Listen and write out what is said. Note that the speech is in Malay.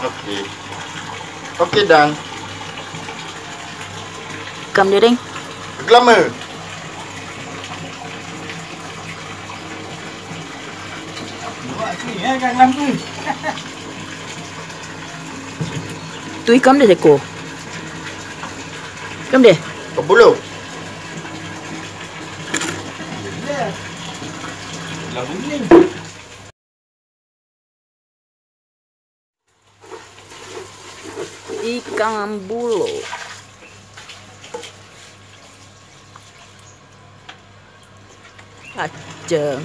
Okey. Okey dan Kam dia ding. glamour. Buat sini ya kan lampu. Tu ikam dia seko. Ikam dia. Berbulu. Lampu ni. Ikan bulu. Aceng.